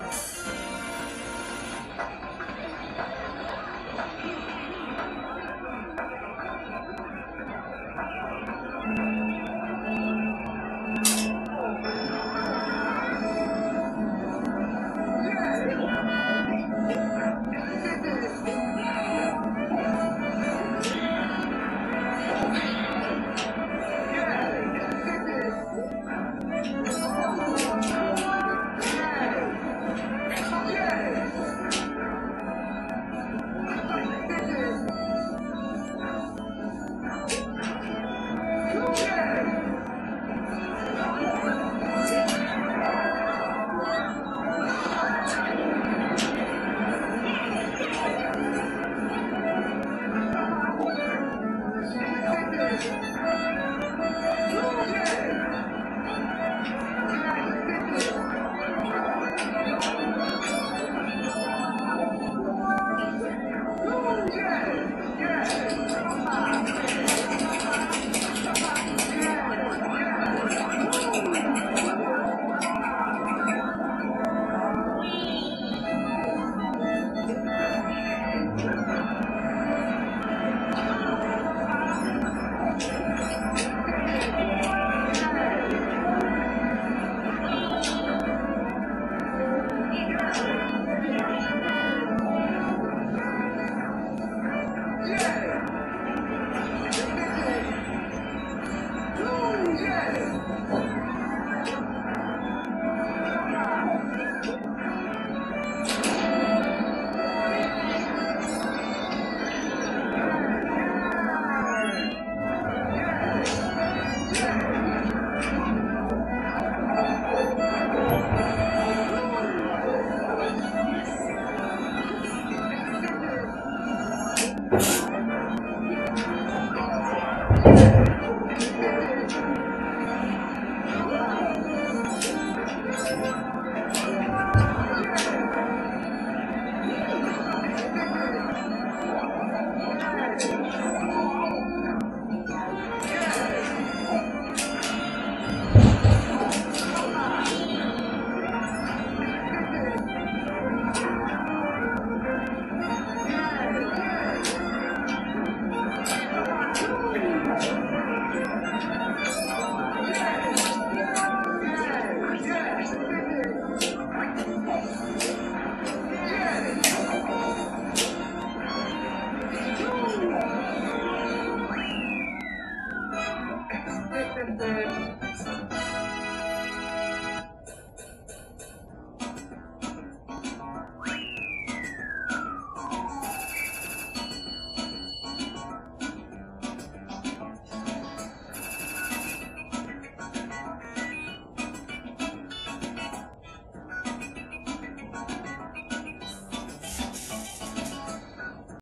え! Thank you. Good, good, good.